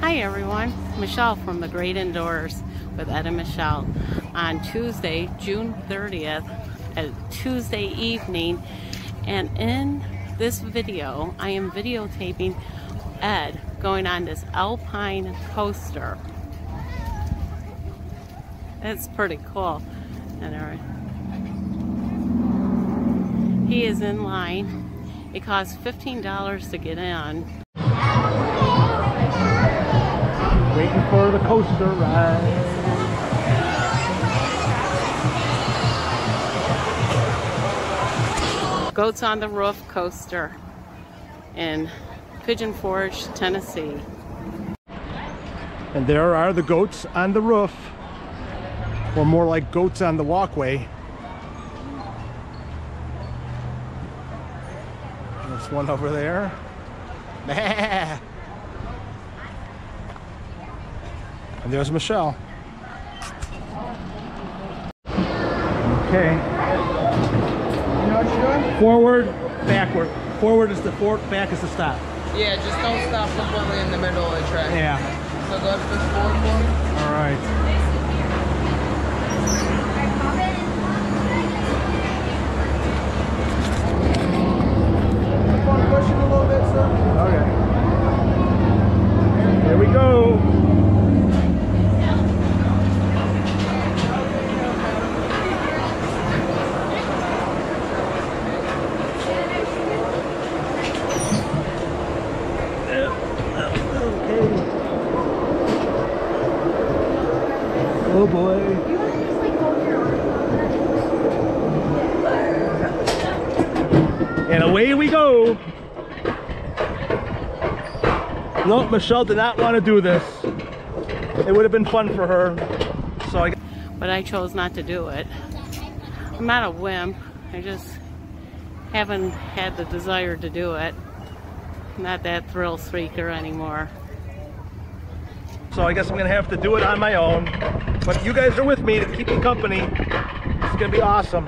Hi everyone, Michelle from The Great Indoors with Ed and Michelle on Tuesday, June 30th, a Tuesday evening, and in this video, I am videotaping Ed going on this alpine coaster. It's pretty cool. And he is in line. It costs $15 to get in. For the coaster ride. Goats on the Roof coaster in Pigeon Forge, Tennessee. And there are the goats on the roof, or more like goats on the walkway. There's one over there. And there's Michelle. Okay. You know what you're doing? Forward, backward. Forward is the forward, back is the stop. Yeah, just don't stop completely in the middle of the track. Yeah. So go to push forward for me. All right. Keep on pushing a little bit. Okay. Here we go. Oh boy. And away we go. No, Michelle did not want to do this. It would have been fun for her. So I But I chose not to do it. I'm not a wimp. I just haven't had the desire to do it. Not that thrill seeker anymore. So I guess I'm gonna have to do it on my own. But you guys are with me to keep me company. It's gonna be awesome.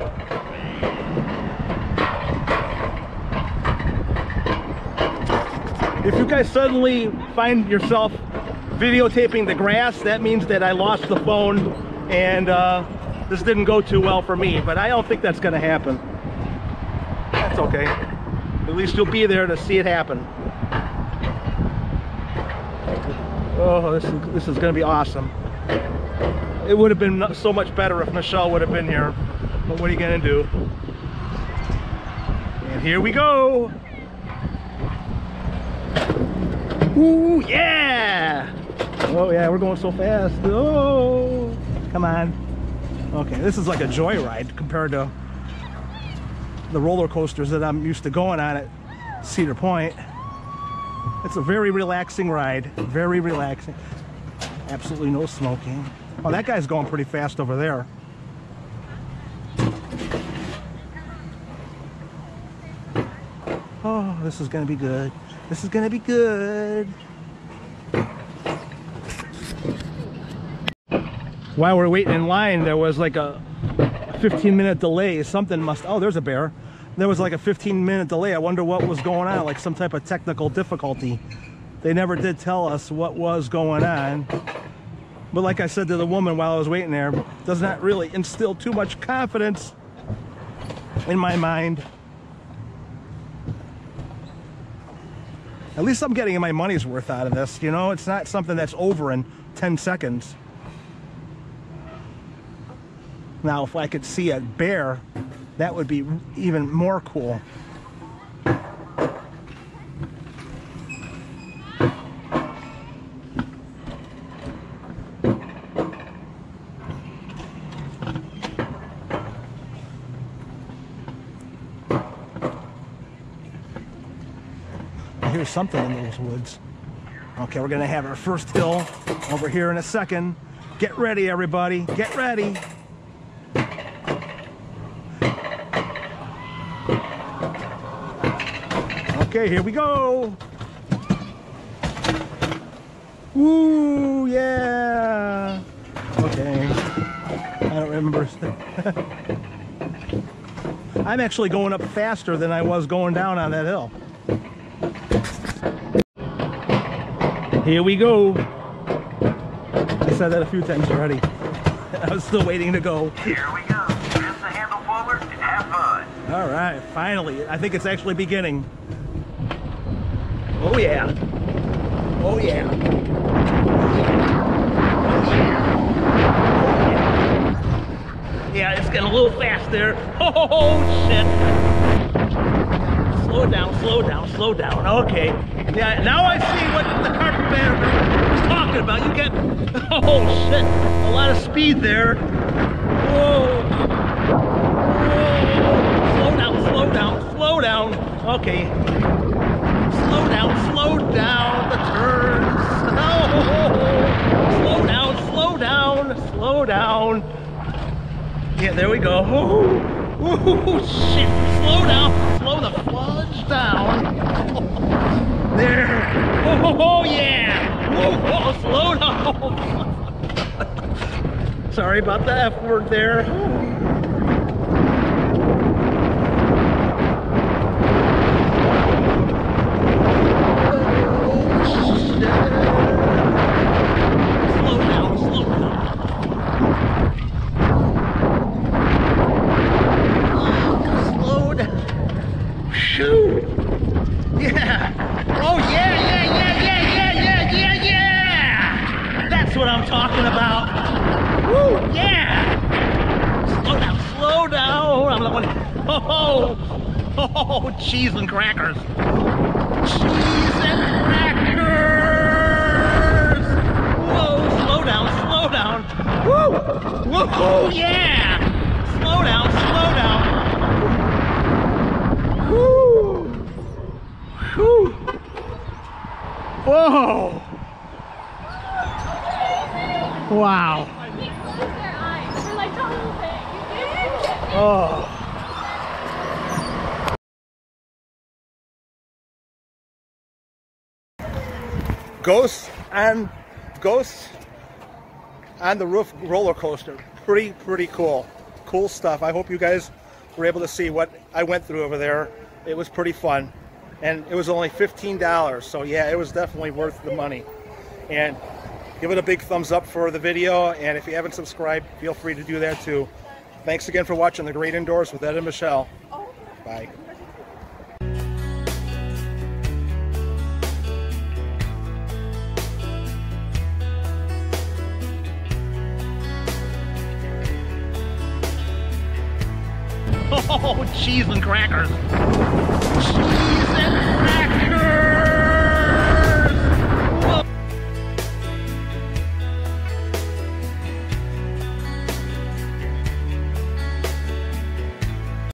If you guys suddenly find yourself videotaping the grass, that means that I lost the phone and uh, this didn't go too well for me. But I don't think that's gonna happen. That's okay. At least you'll be there to see it happen. Oh, this is, this is going to be awesome. It would have been so much better if Michelle would have been here. But what are you going to do? And here we go. Ooh, yeah. Oh, yeah, we're going so fast. Oh, come on. Okay, this is like a joyride compared to the roller coasters that I'm used to going on at Cedar Point. It's a very relaxing ride. Very relaxing. Absolutely no smoking. Oh, that guy's going pretty fast over there. Oh, this is going to be good. This is going to be good. While we're waiting in line, there was like a 15 minute delay. Something must, oh, there's a bear. There was like a 15 minute delay. I wonder what was going on, like some type of technical difficulty. They never did tell us what was going on. But like I said to the woman while I was waiting there, does not really instill too much confidence in my mind. At least I'm getting my money's worth out of this, you know? It's not something that's over in 10 seconds. Now, if I could see a bear, that would be even more cool. Something in those woods. Okay, we're gonna have our first hill over here in a second. Get ready, everybody. Get ready. Okay, here we go. Ooh, yeah. Okay. I don't remember. I'm actually going up faster than I was going down on that hill. Here we go. I said that a few times already. I was still waiting to go. Here we go. Just the handle forward and have fun. All right, finally. I think it's actually beginning. Oh yeah. Oh yeah. Oh yeah. Yeah, it's getting a little fast there. Oh shit. Slow down, slow down, slow down. Okay. Yeah, now I see what the carpetbagger was talking about. You get, oh shit, a lot of speed there. Whoa. Whoa. Slow down, slow down, slow down. Okay. Slow down, slow down the turns. Oh, slow down, slow down, slow down. Yeah, there we go. Ooh, ooh, shit. Slow down, slow the fudge down. There. Oh, oh yeah. Whoa, slow down. Sorry about the F word there. Slow down, slow down. Slow down. Shoot. Yeah. Oh yeah, yeah, yeah, yeah, yeah, yeah, yeah, yeah. That's what I'm talking about. Woo, yeah. Slow down, slow I'm the one. Oh, oh, oh, cheese and crackers. Cheese and crackers. Whoa, slow down, slow down. Woo, whoa, yeah. Slow down, slow down. Woo. Whew. Whoa. Wow. Oh. Ghosts and goats on the roof roller coaster. Pretty, pretty cool. Cool stuff. I hope you guys were able to see what I went through over there. It was pretty fun. And it was only $15. So yeah, it was definitely worth the money. And give it a big thumbs up for the video. And if you haven't subscribed, feel free to do that too. Thanks again for watching The Great Indoors with Ed and Michelle. Bye. Oh, cheese and crackers. Cheese and crackers.